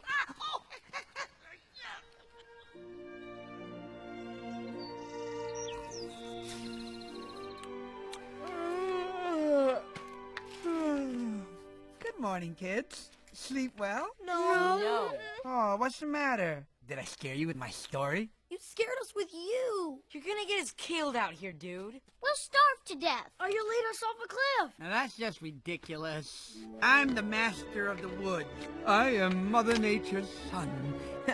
Good morning, kids. Sleep well? No. No. Oh, what's the matter? Did I scare you with my story? You scared us with you. You're gonna get us killed out here, dude. We'll starve to death. Or you'll lead us off a cliff. Now that's just ridiculous. I'm the master of the woods. I am Mother Nature's son.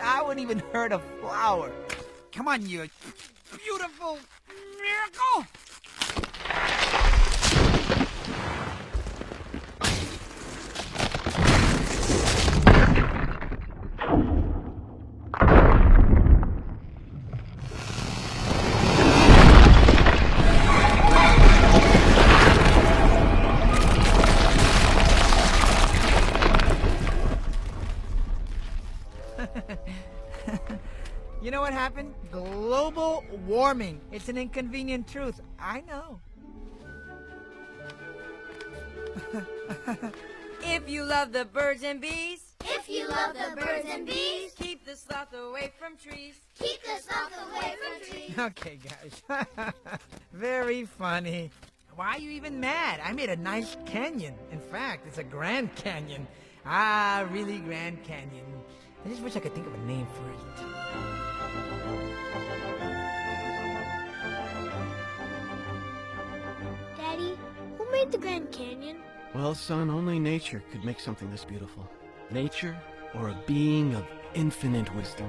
I wouldn't even hurt a flower. Come on, you beautiful miracle! You know what happened? Global warming. It's an inconvenient truth. I know. If you love the birds and bees, If you love the birds and bees, keep the sloth away from trees. keep the sloth away from trees. Okay, guys. Very funny. Why are you even mad? I made a nice canyon. In fact, it's a Grand Canyon. Ah, really Grand Canyon. I just wish I could think of a name for it. Daddy, who made the Grand Canyon? Well, son, only nature could make something this beautiful. Nature, or a being of infinite wisdom.